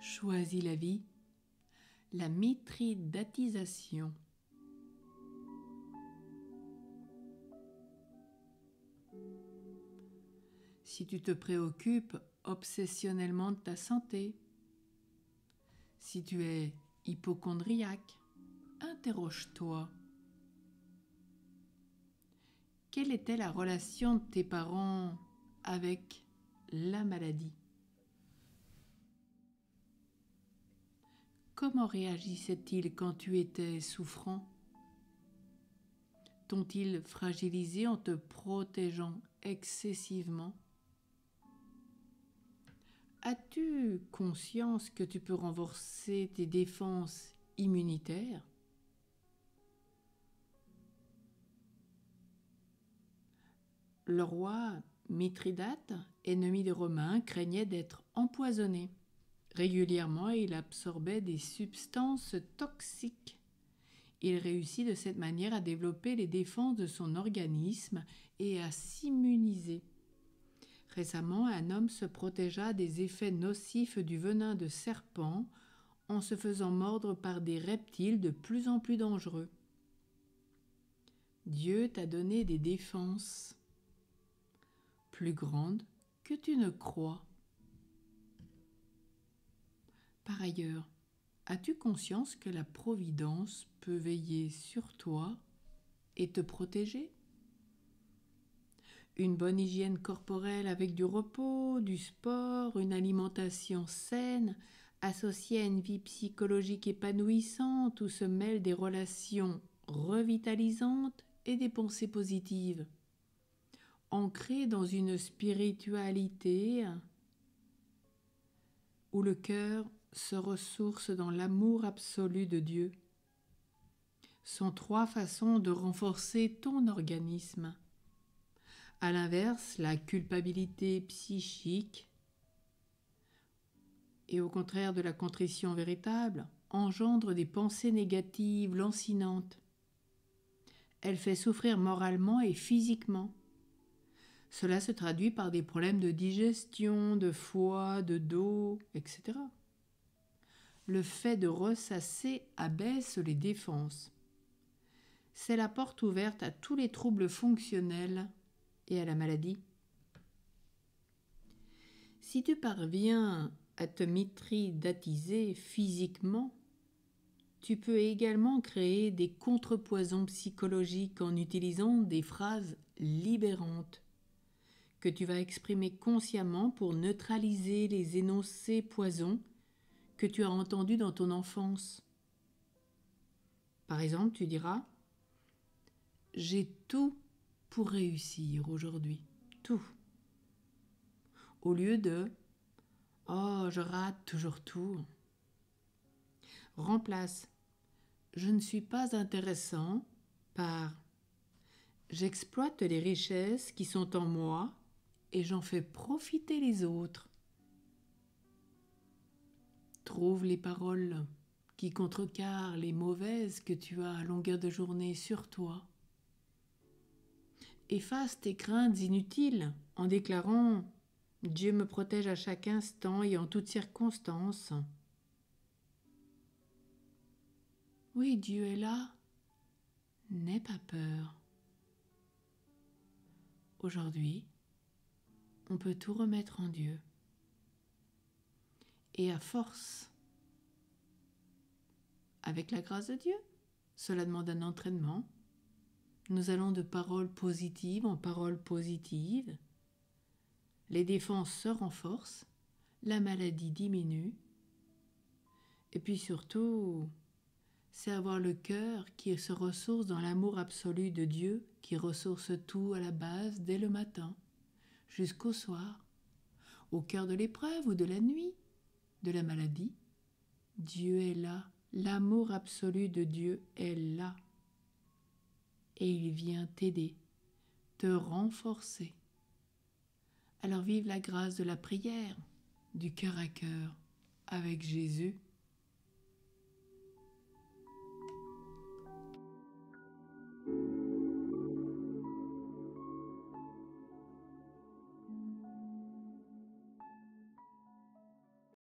Choisis la vie, la mitridatisation. Si tu te préoccupes obsessionnellement de ta santé, si tu es hypochondriaque, interroge-toi. Quelle était la relation de tes parents avec la maladie? Comment réagissaient-ils quand tu étais souffrant? T'ont-ils fragilisé en te protégeant excessivement? As-tu conscience que tu peux renforcer tes défenses immunitaires? Le roi Mithridate, ennemi des Romains, craignait d'être empoisonné. Régulièrement, il absorbait des substances toxiques. Il réussit de cette manière à développer les défenses de son organisme et à s'immuniser. Récemment, un homme se protégea des effets nocifs du venin de serpent en se faisant mordre par des reptiles de plus en plus dangereux. Dieu t'a donné des défenses plus grandes que tu ne crois. Par ailleurs, as-tu conscience que la Providence peut veiller sur toi et te protéger? Une bonne hygiène corporelle avec du repos, du sport, une alimentation saine, associée à une vie psychologique épanouissante où se mêlent des relations revitalisantes et des pensées positives. Ancrée dans une spiritualité où le cœur se ressource dans l'amour absolu de Dieu, sont trois façons de renforcer ton organisme à l'inverse, la culpabilité psychique et au contraire de la contrition véritable engendre des pensées négatives lancinantes. Elle fait souffrir moralement et physiquement. Cela se traduit par des problèmes de digestion, de foie, de dos, etc. Le fait de ressasser abaisse les défenses. C'est la porte ouverte à tous les troubles fonctionnels et à la maladie. Si tu parviens à te mitridatiser physiquement, tu peux également créer des contrepoisons psychologiques en utilisant des phrases libérantes que tu vas exprimer consciemment pour neutraliser les énoncés poisons que tu as entendus dans ton enfance. Par exemple, tu diras J'ai tout pour réussir aujourd'hui. Tout. Au lieu de Oh, je rate toujours tout. Remplace Je ne suis pas intéressant par J'exploite les richesses qui sont en moi et j'en fais profiter les autres. Trouve les paroles qui contrecarrent les mauvaises que tu as à longueur de journée sur toi efface tes craintes inutiles en déclarant Dieu me protège à chaque instant et en toutes circonstances. Oui, Dieu est là. N'aie pas peur. Aujourd'hui, on peut tout remettre en Dieu. Et à force, avec la grâce de Dieu, cela demande un entraînement, nous allons de paroles positives en paroles positives. Les défenses se renforcent, la maladie diminue. Et puis surtout, c'est avoir le cœur qui se ressource dans l'amour absolu de Dieu, qui ressource tout à la base dès le matin, jusqu'au soir, au cœur de l'épreuve ou de la nuit, de la maladie. Dieu est là, l'amour absolu de Dieu est là et il vient t'aider, te renforcer. Alors vive la grâce de la prière, du cœur à cœur, avec Jésus.